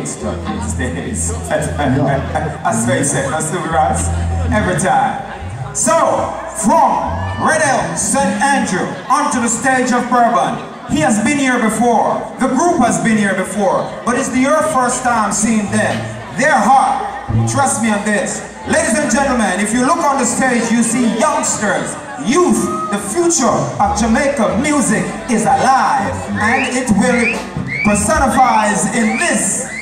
Kingston these days. That's what he said, that's the Ross. Every time. So, from Red Elm, St. Andrew, onto the stage of Bourbon. He has been here before. The group has been here before. But it's your first time seeing them. They're hot. Trust me on this. Ladies and gentlemen, if you look on the stage, you see youngsters, youth. The future of Jamaica music is alive. And it will personifies in this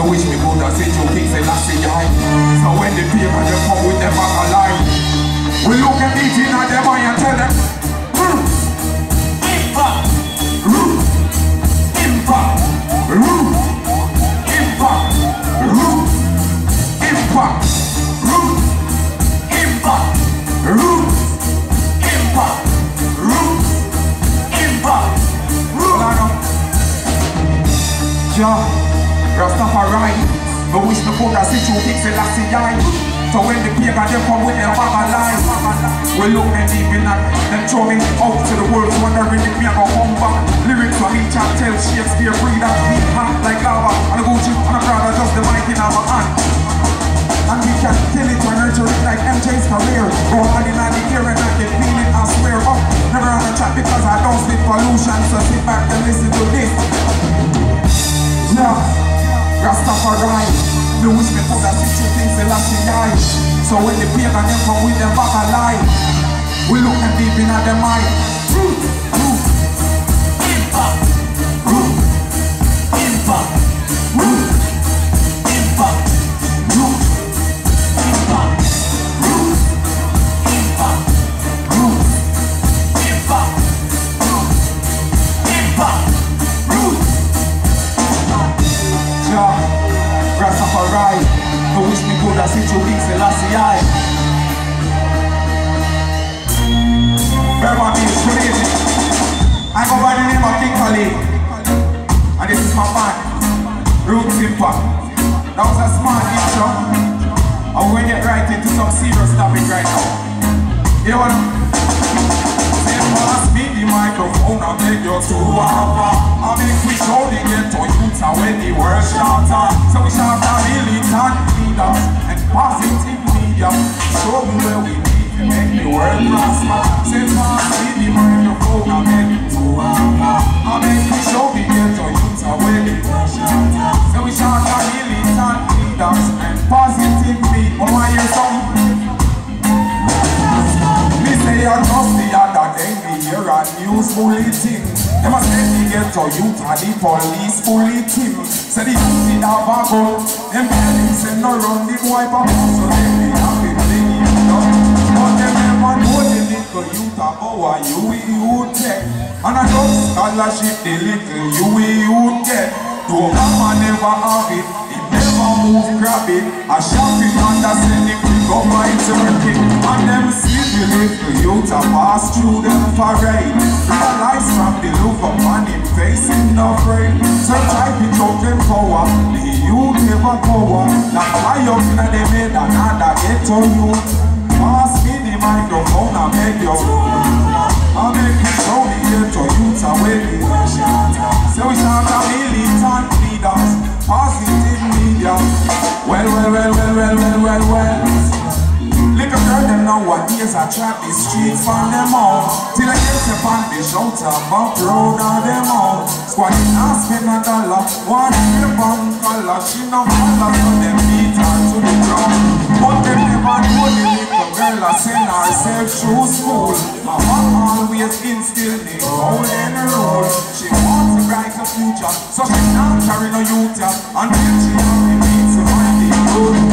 No wish me could have said you King Selassie I. So when the people they come with them back alive, we look at it in them eye and tell them, hmm. Impact, root, hmm. impact, root, hmm. impact, root, hmm. impact, root, impact, root, impact, root, impact, root. Jah, Rastafari. But wish me could have see you fix it last year. So when the paper them come with them back alive, we look at in that, them throw me out to the world, wondering if me I go come back. Lyrics from each and tell Shakespeare, breathe that beat hot like lava. And a Gucci and a Prada, just the mic in our hand. And we can kill it or nurture it like MJ's career. Go on in the ear and I can feel it, I swear. Oh, never on the chat because I don't spit pollution, so sit back and listen to this. Me wish me could have two things the last eye. So when they the pagan them come with them back alive, we look at deep in at them eye. And make your two hour. I make we show the ghetto youths and when the world shatter. So we shout our militant leaders and positive media. Show me where we need to make the world prosper. Say pass me the microphone and make it two hour. I make we show the ghetto youths and when the world shatter. So we shout our militant leaders and positive media. Oh, I hear something. Me say I trust the other day me hear a news bulletin Them a say me get to youth and the police bulletin Say the youth did have a gun. Them parents say no run the boy pop So them be happy they give done But them never know the little youth a go a UE youth get. And a drug scholarship the little UE youth get. Though mama never have it. It never move grab it. A shopping under send it go my turkey. And them see the little youth a pass through them parade. Realize from the up on him facing no afraid So try to talk them power The youth never power. Fly up in the made another ghetto youth. Pass me the microphone and make your I make it show the ghetto youth away So we shout a militant leaders Positive media. Well, well, well, well, well, well, well, well Little girl them nowadays I trap the streets from them all. Till I get up on the shout about proud of them all. Squatting and spend a dollar. One in the bomb color She no follow so them beat her to the ground But them never know the little girl I send herself through school. Mama always instill the golden rule. She wants a brighter future So she not carry no youth Until she have the means to find the good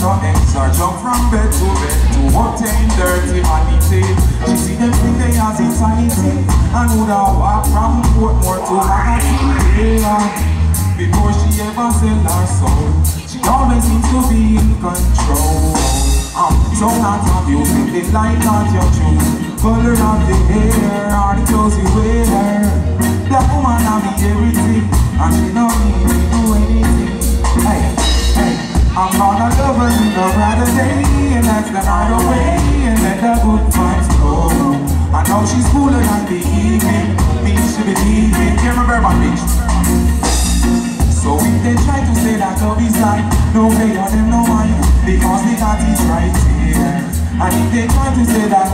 her eggs or jump from bed to bed. To obtain dirty vanity She see them think they has insanity And would have walk from Portmore to Magazine. Before she ever sell her soul She always seems to be in control. I'm so not of you, the light not your truth Color of the hair, or the clothes you wear. Black woman of me everything And she don't need the night away And let the good vibes flow I know she's cooler than the evening Me she believe it You remember my bitch so if they try to say that love is blind, no way on them no mind, because the heart is right here. And if they try to say that,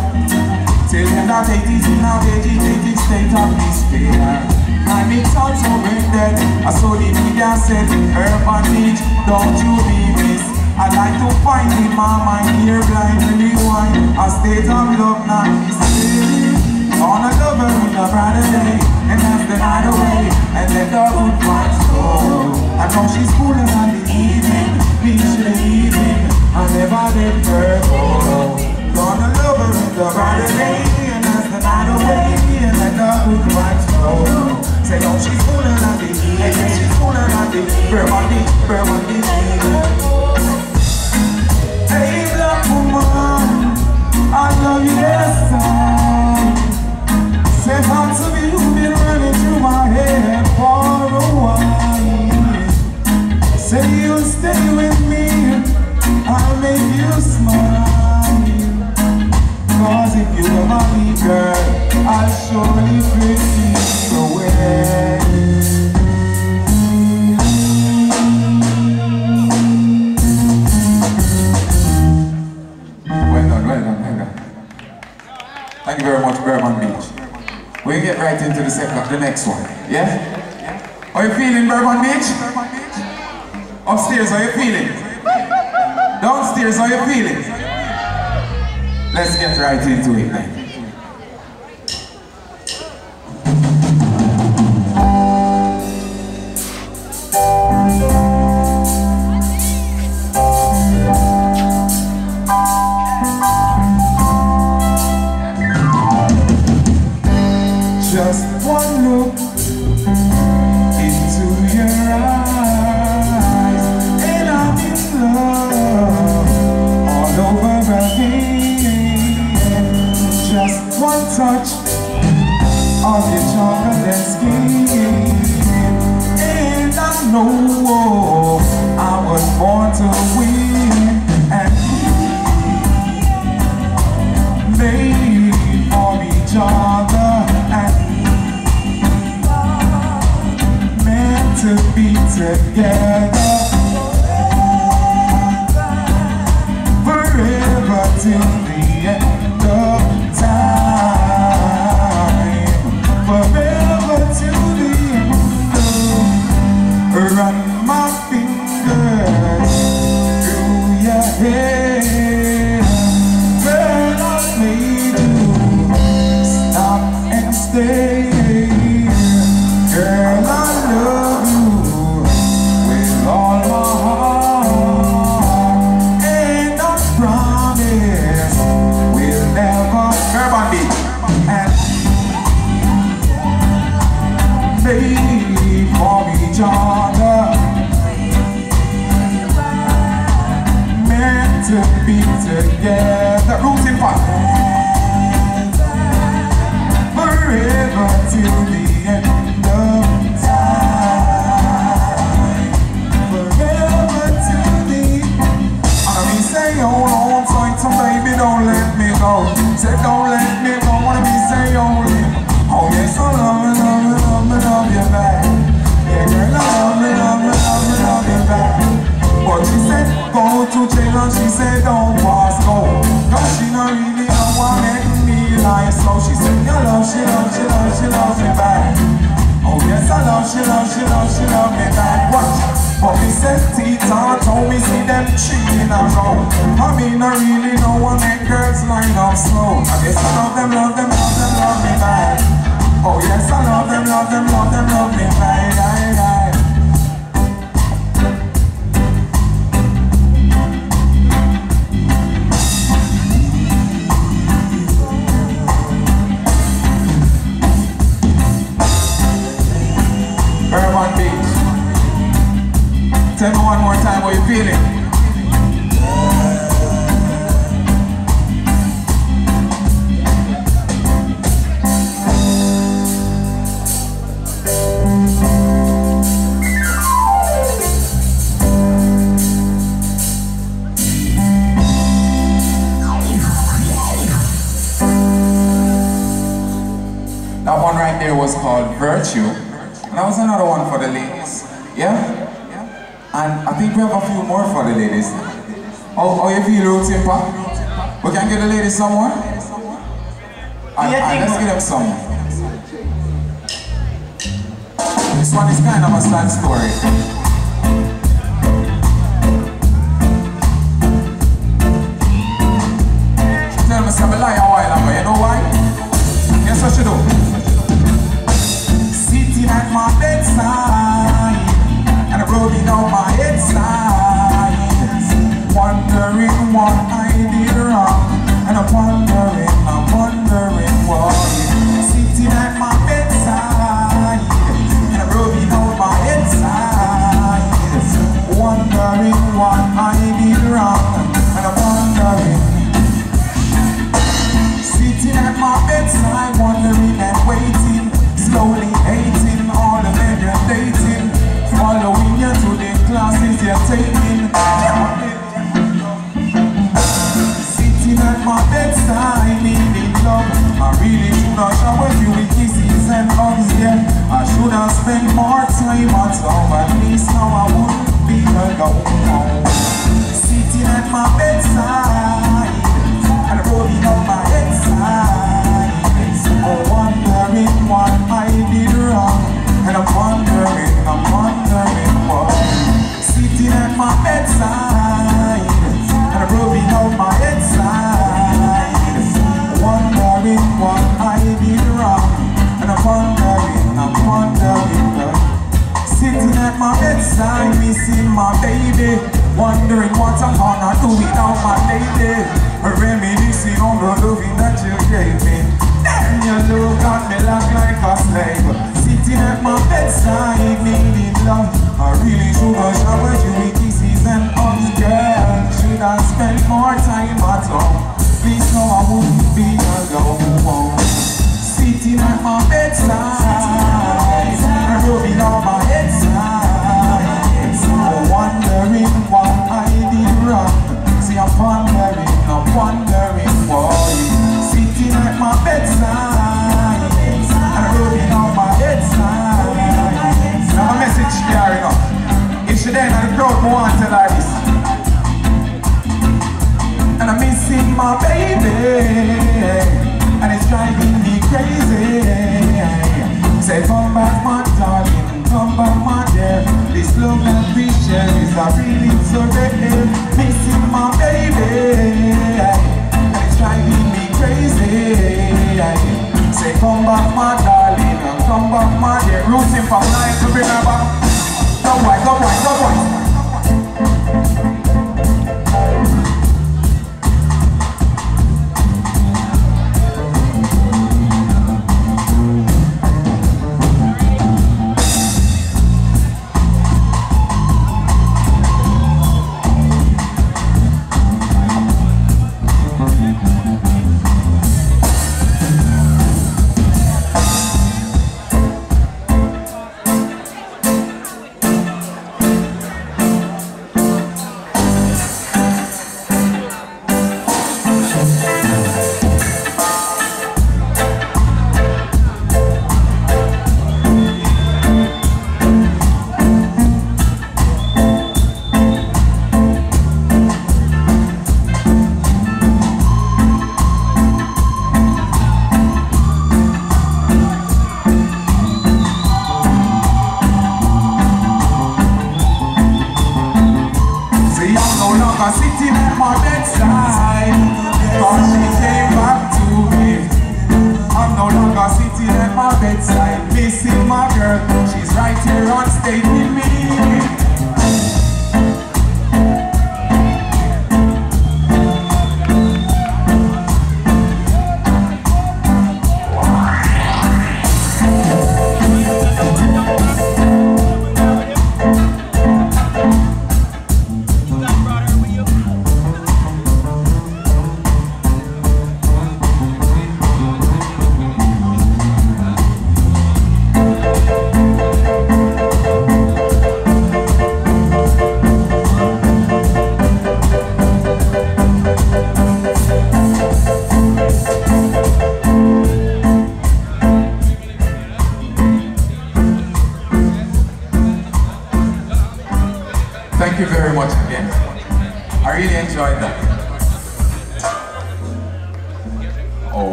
tell them that it is in a vegetative state of despair. And it's also rendered, I saw the media said, urban beach, don't you be missed. I like to find in my mind here blind rewind, a state of love not is Gonna love her in a brighter day And that's the night away. And let the good vibes go. I know she's cooler than the evening in the evening I never let her go Gonna love her in the brighter day And that's the night away. And let the good vibes go right into it then. Till the end Tell me one more time what you feeling. That one right there was called Virtue, and that was another one for the ladies. Yeah? I think we have a few more for the ladies. Oh, oh you feel real simple? We can get the ladies some more? And, and let's get them some. This one is kind of a sad story. tell me some lie a while ago. You know why? Guess what she do? Lord stayed with me.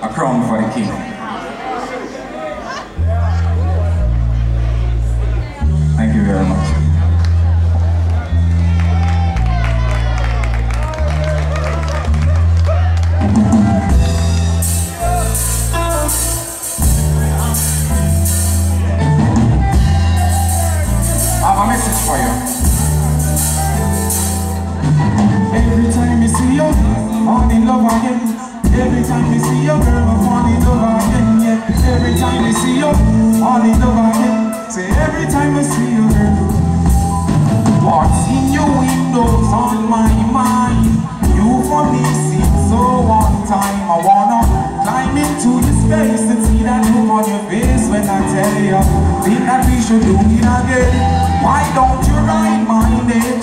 A crown for the king. Fall in love again. Every time you see you, girl, I fall in love again. Yeah. Every time you see you, fall in love again. Say every time I see you, girl. What's in your windows on my mind? You for me seem so one time. I wanna climb into your space and see that look on your face when I tell you. Think that we should do it again. Why don't you ride my nature?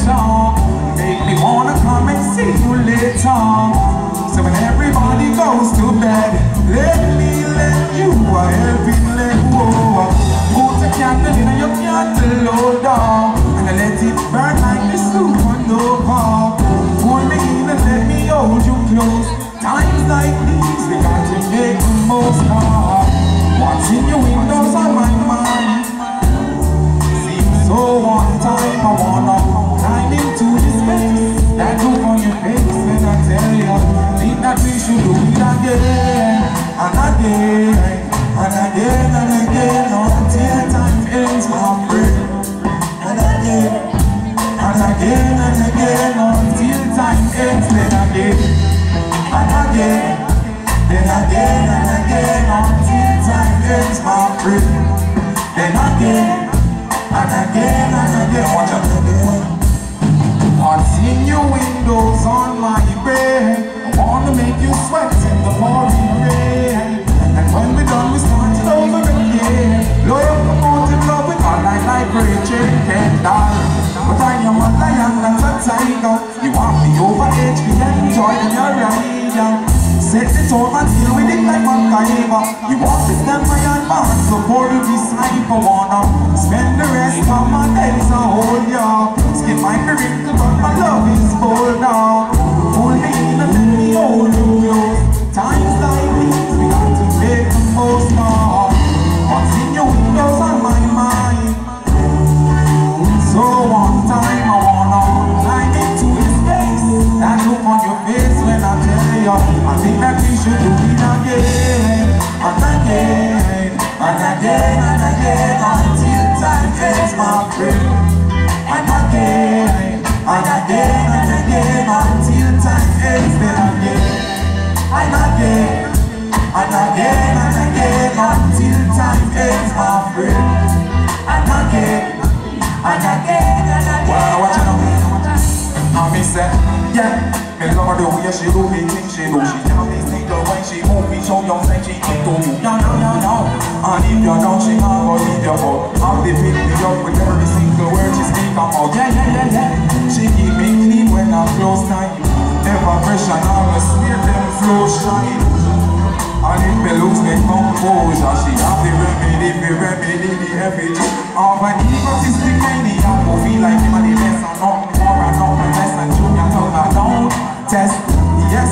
Again and again. Watch out. What's in your windows on my bed. I wanna make you sweat in the pouring rain. And when we're done, we start it over again. Blow up the mountain, love it all night like Rachel Kendall. But I am a lion and a tiger. You want me over age, we enjoy your ride. Set the tone and deal with it like MacGyver You want to stand my advance before you decide for wanna Spend the rest of my days a whole year Skip my wrinkle but my love is full now Pull me in and let me hold you Times like these we got to make the most of What's in your windows on my mind So should again And again And again and again Until time ends my friend And again And again and again Until time ends then again And again And again and again Until time ends my friend And again and again I me say, yeah, me love her the way she do me thing she do. She tell me see the way she move me, show you say she into you. No, no, no, no. And if you don't, she gonna leave you but I'll be pick me up with every single word she speak about. Yeah, yeah, yeah, yeah. She keep me clean when I'm close time. Ever fresh and all the swear them flow shine. And if me lose me composure, she have the remedy, the remedy, the everything. Of an egotistic maniac who feel like him and the best and nothing more and nothing I don't test. Yes,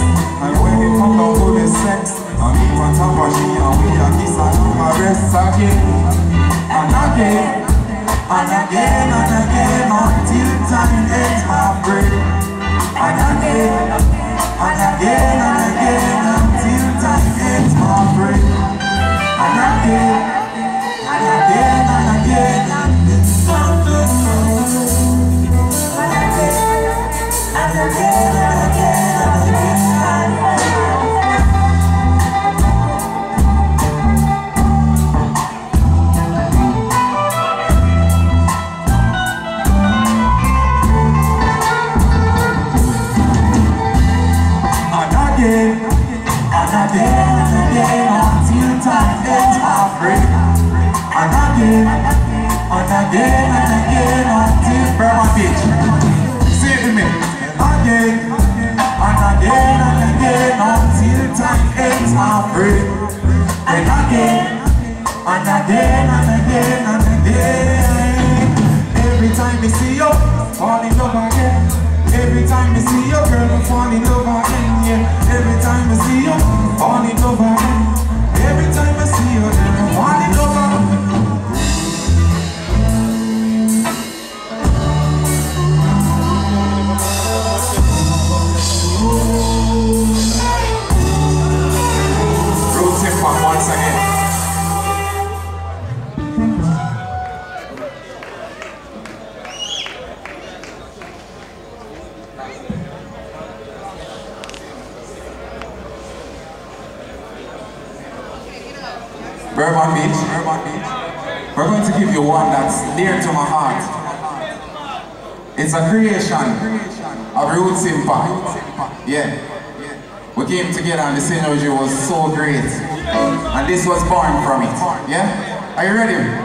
come down to the sex, I'm even top of she and we a kiss and caress again and again and again and again until time ends my brain. And again and again and again until time ends my brain. and again and again until Bourbon Beach. Say it to me. Again and again and again until time ends halfway. And again and again and again and again. Every time we see you, fall in love again. Every time I see your girl, I fall in love again, yeah. Every time I see you, fall in love again. It's a creation of Roots Impact. Yeah. We came together and the synergy was so great. And this was born from it. Yeah? Are you ready?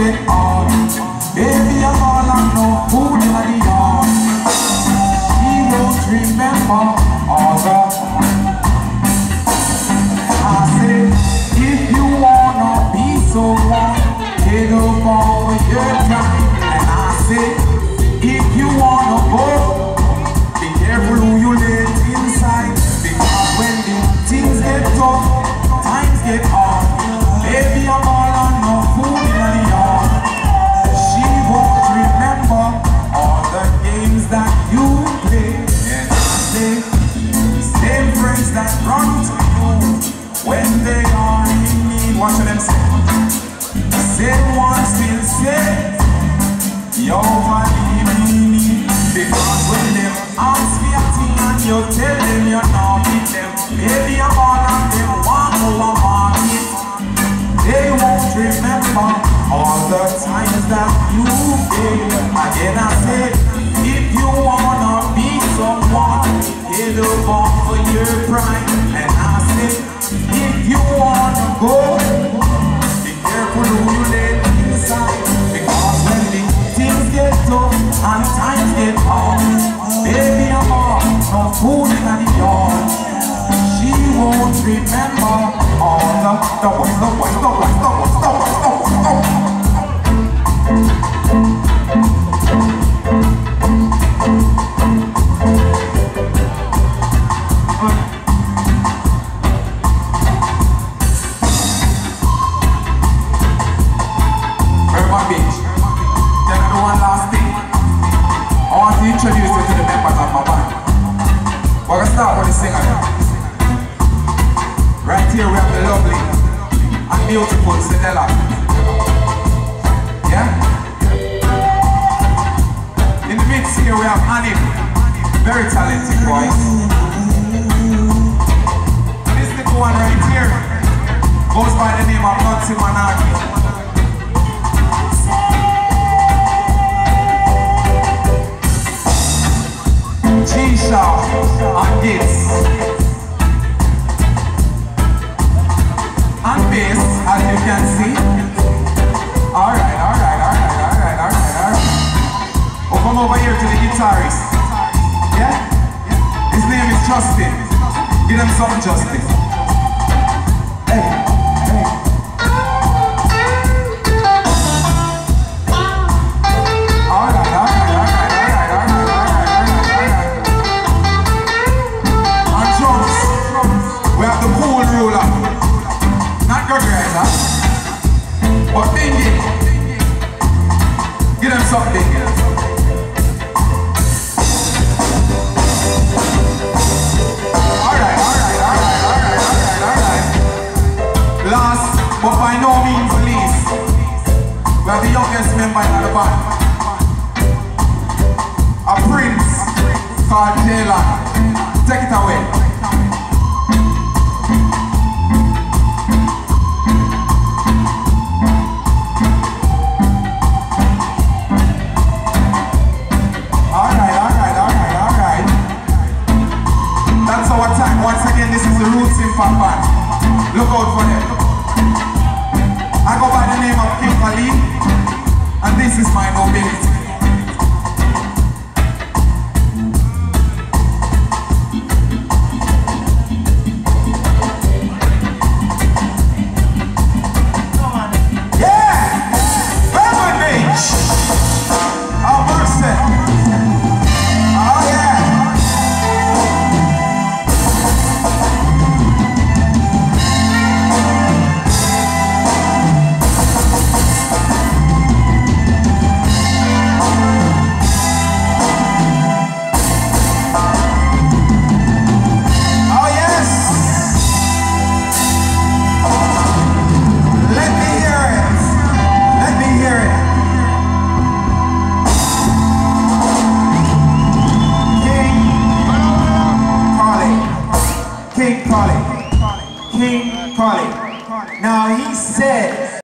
get on Baby, I'm all I know, who did I on? He won't remember all the I said, if you wanna be so wrong Get up over your time And I said you tell them you're not with them Maybe I'm all of them one over morning They won't remember all the times that you've been Again I say the wheel away. beautiful Stella. Yeah? In the mix here we have Annie, very talented voice. This little one right here goes by the name of Nancy Manaki. G-Shaw and Gates. And bass, as you can see. Alright, alright, alright, alright, alright, alright. We'll oh, come over here to the guitarist. Yeah? His name is Justin. Give him some Justin. Hey,